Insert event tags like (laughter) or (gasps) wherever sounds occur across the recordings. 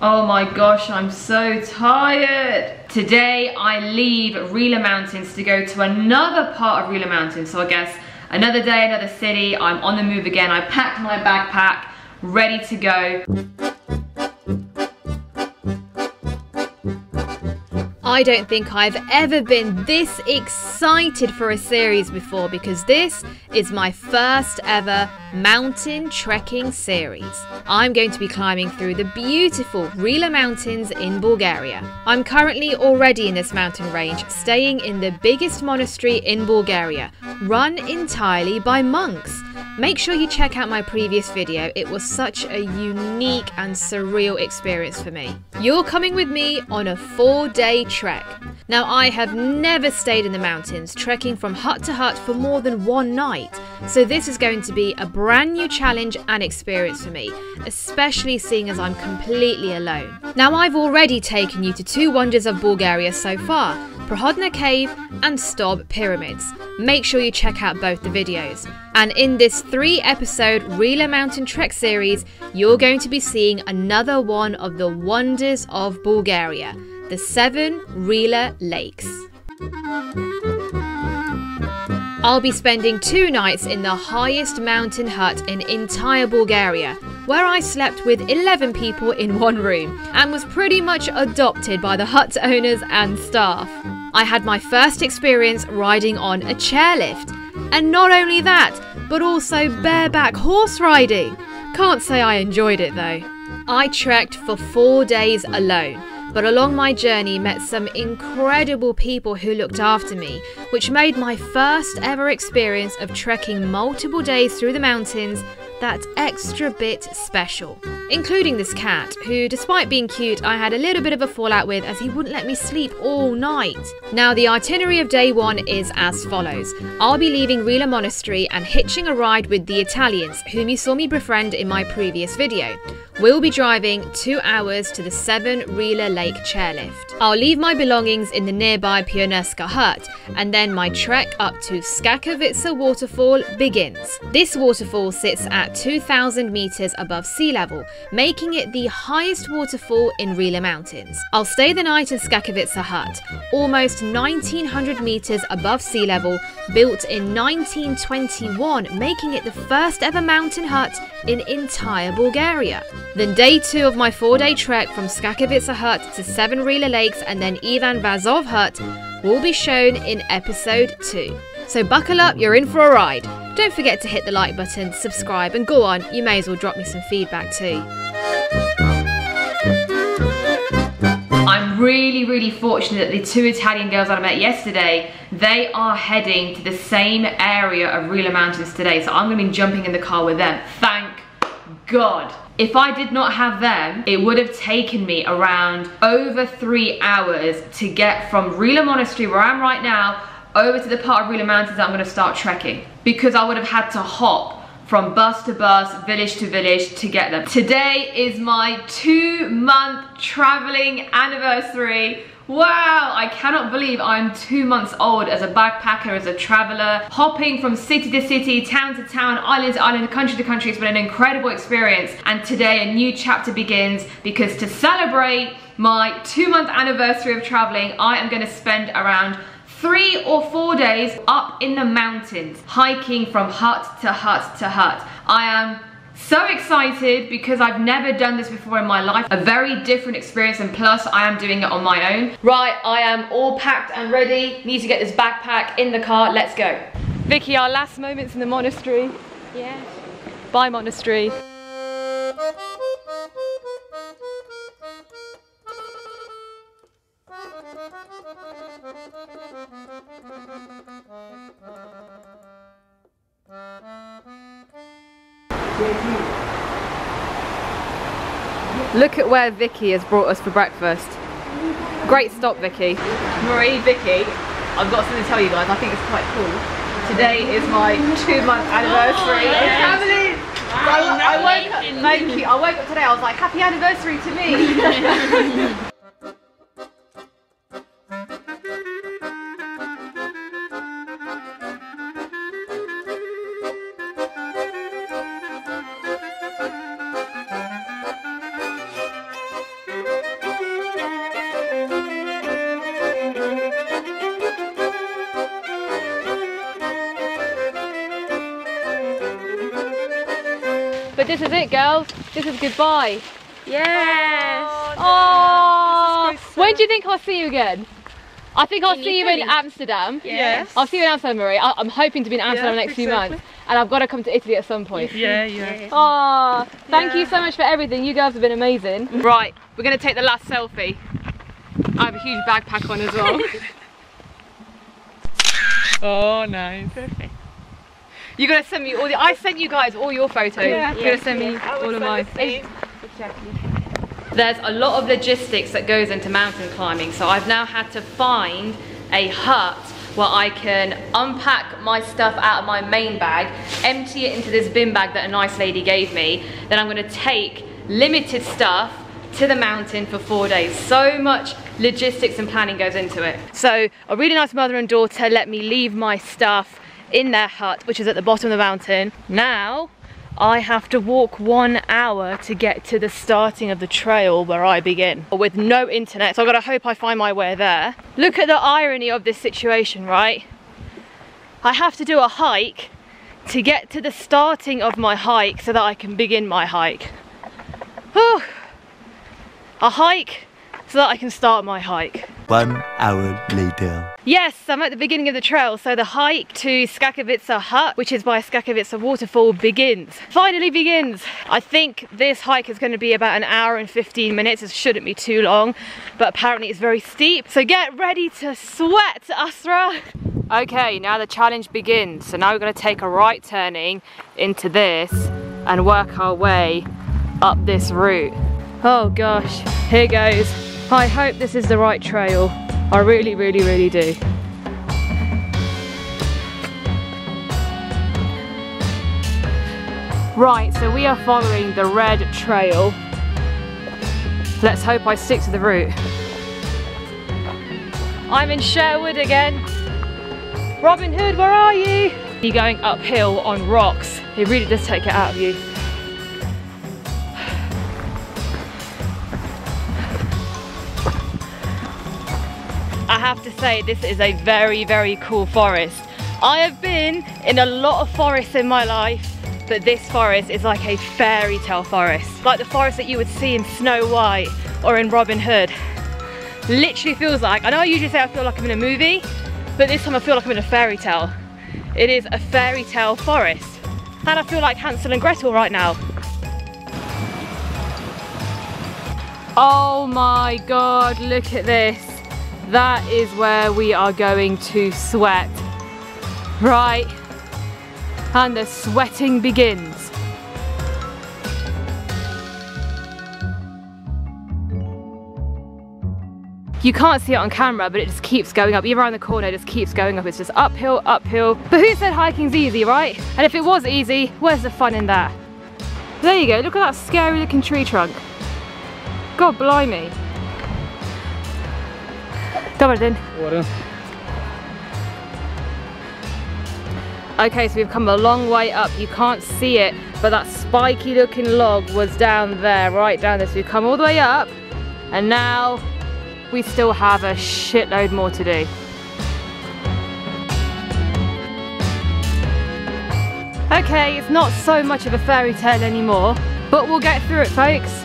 Oh my gosh, I'm so tired. Today I leave Rila Mountains to go to another part of Rila Mountains. So I guess another day, another city. I'm on the move again. I packed my backpack, ready to go. I don't think I've ever been this excited for a series before because this is my first ever mountain trekking series. I'm going to be climbing through the beautiful Rila Mountains in Bulgaria. I'm currently already in this mountain range, staying in the biggest monastery in Bulgaria, run entirely by monks. Make sure you check out my previous video, it was such a unique and surreal experience for me. You're coming with me on a four day trek. Now, I have never stayed in the mountains, trekking from hut to hut for more than one night, so this is going to be a brand new challenge and experience for me, especially seeing as I'm completely alone. Now, I've already taken you to two wonders of Bulgaria so far Prohodna Cave and Stob Pyramids. Make sure you check out both the videos. And in this three episode Rila Mountain Trek series, you're going to be seeing another one of the wonders of Bulgaria the seven Rila Lakes. I'll be spending two nights in the highest mountain hut in entire Bulgaria, where I slept with 11 people in one room and was pretty much adopted by the hut owners and staff. I had my first experience riding on a chairlift, and not only that, but also bareback horse riding. Can't say I enjoyed it though. I trekked for four days alone but along my journey met some incredible people who looked after me, which made my first ever experience of trekking multiple days through the mountains that extra bit special. Including this cat, who, despite being cute, I had a little bit of a fallout with as he wouldn't let me sleep all night. Now, the itinerary of day one is as follows I'll be leaving Rila Monastery and hitching a ride with the Italians, whom you saw me befriend in my previous video. We'll be driving two hours to the Seven Rila Lake chairlift. I'll leave my belongings in the nearby Pionerska hut, and then my trek up to Skakavitsa waterfall begins. This waterfall sits at 2,000 meters above sea level, making it the highest waterfall in Rila Mountains. I'll stay the night in Skakavitsa hut, almost 1,900 meters above sea level, built in 1921, making it the first ever mountain hut in entire Bulgaria. Then day two of my four-day trek from Skakavitsa hut to Seven Rila Lakes and then Ivan Vazov hut will be shown in episode two. So buckle up, you're in for a ride. Don't forget to hit the like button, subscribe, and go on, you may as well drop me some feedback too. I'm really, really fortunate that the two Italian girls that I met yesterday, they are heading to the same area of Rila Mountains today. So I'm gonna be jumping in the car with them. Thank God. If I did not have them, it would have taken me around over three hours to get from Rila Monastery, where I'm right now, over to the part of Rila Mountains that I'm gonna start trekking. Because I would have had to hop from bus to bus, village to village to get them. Today is my two month traveling anniversary. Wow, I cannot believe I'm two months old as a backpacker, as a traveler, hopping from city to city, town to town, island to island, country to country. It's been an incredible experience. And today a new chapter begins because to celebrate my two month anniversary of traveling, I am gonna spend around three or four days up in the mountains, hiking from hut to hut to hut. I am so excited because I've never done this before in my life. A very different experience and plus I am doing it on my own. Right, I am all packed and ready. Need to get this backpack in the car. Let's go. Vicky, our last moments in the monastery. Yeah. Bye monastery. Look at where Vicky has brought us for breakfast. Great stop, Vicky. Marie, Vicky, I've got something to tell you guys. I think it's quite cool. Today is my two month anniversary Oh, yes. traveling. So I, I woke up, thank you. I woke up today. I was like, happy anniversary to me. (laughs) this is it, girls. This is goodbye. Yes. Oh, oh This is when do you think I'll see you again? I think I'll In see you in Amsterdam. Yes. I'll see you in Amsterdam, Marie. I- I'm hoping to be in Amsterdam Yeah, next few exactly. months, and I've got to come to Italy at some point. Yeah, yeah. Oh, thank you so much for everything. You girls have been amazing. Right, we're gonna take the last selfie. I have a huge backpack on as well. (laughs) (laughs) Oh, nice. You're gonna send me all the. I sent you guys all your photos. Yeah. You're gonna send me all of mine. Exactly. There's a lot of logistics that goes into mountain climbing, so I've now had to find a hut where I can unpack my stuff out of my main bag, empty it into this bin bag that a nice lady gave me, then I'm gonna take limited stuff to the mountain for four days. So much logistics and planning goes into it. So a really nice mother and daughter let me leave my stuff in their hut, which is at the bottom of the mountain. Now, I have to walk one hour to get to the starting of the trail where I begin with no internet. So I've got to hope I find my way there. Look at the irony of this situation, right? I have to do a hike to get to the starting of my hike so that I can begin my hike. Whew. A hike so that I can start my hike. One hour later. Yes, I'm at the beginning of the trail, so the hike to Skakavitsa Hut, which is by Skakavitsa Waterfall, begins. Finally begins. I think this hike is going to be about an hour and 15 minutes. It shouldn't be too long, but apparently it's very steep. So get ready to sweat, Asra. Okay, now the challenge begins. So now we're going to take a right turning into this and work our way up this route. Oh gosh, here goes. I hope this is the right trail. I really, really, really do. Right, so we are following the red trail. Let's hope I stick to the route. I'm in Sherwood again. Robin Hood, where are you? You're going uphill on rocks. It really does take it out of you. I have to say this is a very, very cool forest. I have been in a lot of forests in my life, but this forest is like a fairy tale forest. Like the forest that you would see in Snow White or in Robin Hood. Literally feels like, I know I usually say I feel like I'm in a movie, but this time I feel like I'm in a fairy tale. It is a fairy tale forest. And I feel like Hansel and Gretel right now. Oh my God, look at this. That is where we are going to sweat. Right, and the sweating begins. You can't see it on camera, but it just keeps going up. Even around the corner, it just keeps going up. It's just uphill, uphill. But who said hiking's easy, right? And if it was easy, where's the fun in that? There you go, look at that scary looking tree trunk. God blimey. Dobra, then. Okay, so we've come a long way up. You can't see it, but that spiky looking log was down there, right down there. So we've come all the way up, and now we still have a shitload more to do. Okay, it's not so much of a fairy tale anymore, but we'll get through it, folks.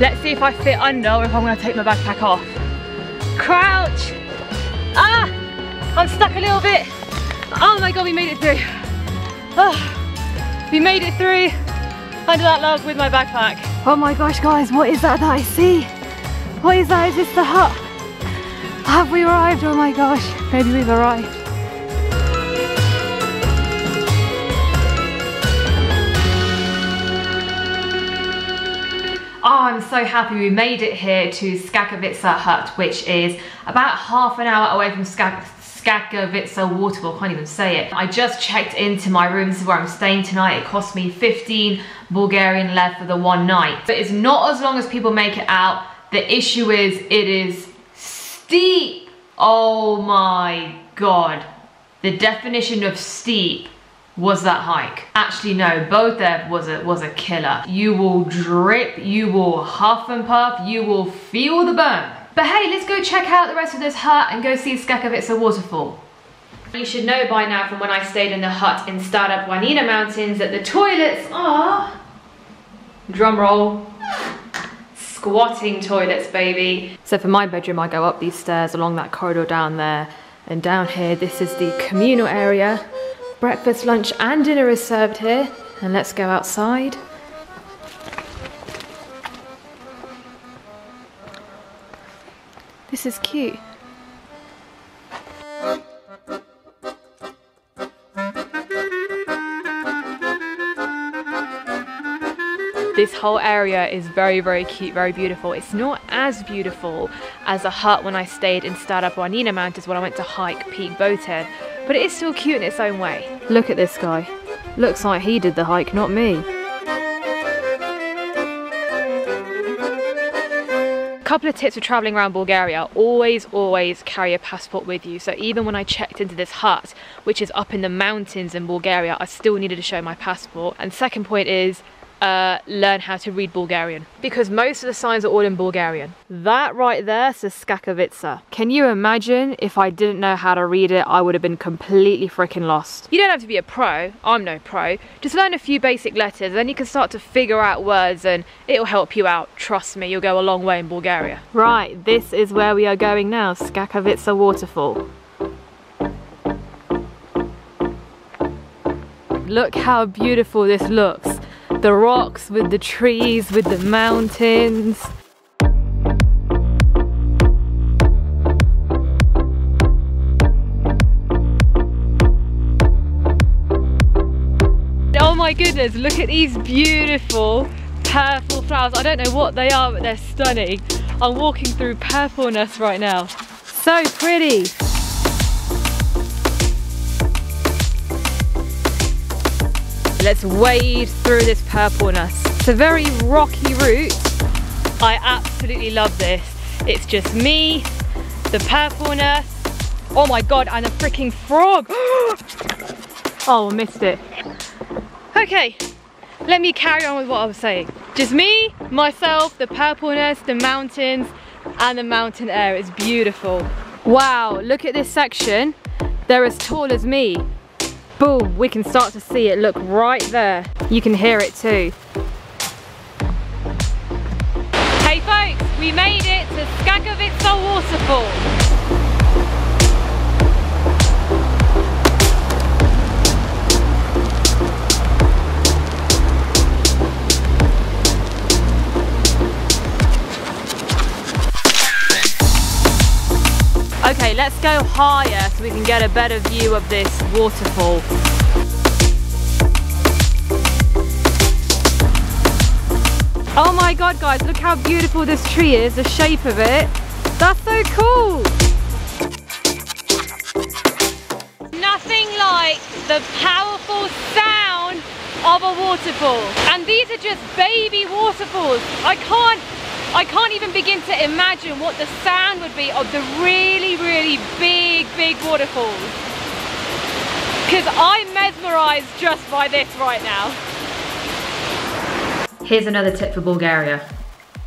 Let's see if I fit under or if I'm gonna take my backpack off. Crouch! Ah! I'm stuck a little bit. Oh my god, we made it through. Oh, we made it through under that log with my backpack. Oh my gosh, guys, what is that that I see? What is that? Is this the hut? Have we arrived? Oh my gosh, maybe we've arrived. Oh, I'm so happy we made it here to Skakavitsa Hut, which is about half an hour away from Skak Skakavitsa Waterfall, can't even say it. I just checked into my room, this is where I'm staying tonight. It cost me 15 Bulgarian lev for the one night. But it's not as long as people make it out. The issue is, it is steep. Oh my God. The definition of steep was that hike. Actually, no, both there was a, was a killer. You will drip, you will huff and puff, you will feel the burn. But hey, let's go check out the rest of this hut and go see Skakavitsa waterfall. You should know by now from when I stayed in the hut in Stara Planina Mountains that the toilets are, drum roll, squatting toilets, baby. So for my bedroom, I go up these stairs along that corridor down there. And down here, this is the communal area. Breakfast, lunch, and dinner is served here. And let's go outside. This is cute. This whole area is very, very cute, very beautiful. It's not as beautiful as a hut when I stayed in Stara Planina Mountains when I went to hike Peak Botev, but it is still cute in its own way. Look at this guy. Looks like he did the hike, not me. A couple of tips for traveling around Bulgaria always always carry a passport with you so even when I checked into this hut which is up in the mountains in Bulgaria I still needed to show my passport and second point is uh, learn how to read Bulgarian because most of the signs are all in Bulgarian. That right there says Skakavica. Can you imagine if I didn't know how to read it, I would have been completely freaking lost. You don't have to be a pro, I'm no pro, just learn a few basic letters then you can start to figure out words and it'll help you out. Trust me, you'll go a long way in Bulgaria. Right, this is where we are going now, Skakavica waterfall. Look how beautiful this looks the rocks, with the trees, with the mountains. Oh my goodness, look at these beautiful purple flowers. I don't know what they are, but they're stunning. I'm walking through purpleness right now. So pretty. Let's wade through this purpleness. It's a very rocky route. I absolutely love this. It's just me, the purpleness. Oh my God, and a freaking frog. (gasps) oh, missed it. Okay, let me carry on with what I was saying. Just me, myself, the purpleness, the mountains, and the mountain air. It's beautiful. Wow, look at this section. They're as tall as me boom, we can start to see it, look right there. You can hear it too. Hey folks, we made it to Skakavica Waterfall. Okay, let's go higher so we can get a better view of this waterfall. Oh my god guys, look how beautiful this tree is, the shape of it. That's so cool! Nothing like the powerful sound of a waterfall. And these are just baby waterfalls. I can't I can't even begin to imagine what the sound would be of the really, really big, big waterfalls. Because I'm mesmerized just by this right now. Here's another tip for Bulgaria.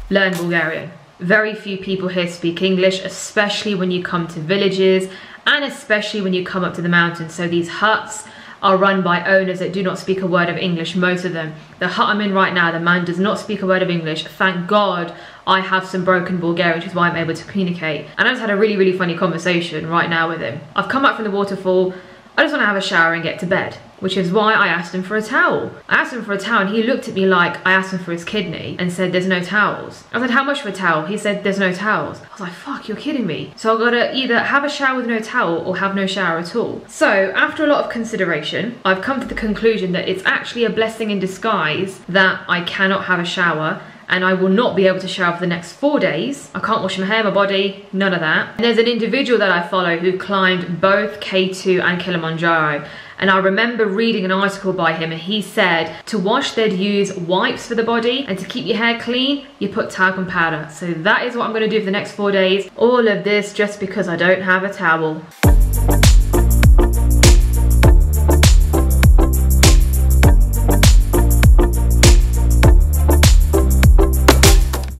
Learn Bulgarian. Very few people here speak English, especially when you come to villages and especially when you come up to the mountains. So these huts are run by owners that do not speak a word of English, most of them. The hut I'm in right now, the man does not speak a word of English. Thank God I have some broken Bulgarian, which is why I'm able to communicate. And I just had a really, really funny conversation right now with him. I've come up from the waterfall, I just want to have a shower and get to bed which is why I asked him for a towel. I asked him for a towel and he looked at me like I asked him for his kidney and said there's no towels. I said how much for a towel? He said there's no towels. I was like fuck you're kidding me. So I gotta either have a shower with no towel or have no shower at all. So after a lot of consideration I've come to the conclusion that it's actually a blessing in disguise that I cannot have a shower and I will not be able to shower for the next four days. I can't wash my hair, my body, none of that. And there's an individual that I follow who climbed both K2 and Kilimanjaro and I remember reading an article by him and he said to wash they'd use wipes for the body and to keep your hair clean you put talcum powder. So that is what I'm going to do for the next four days. All of this just because I don't have a towel.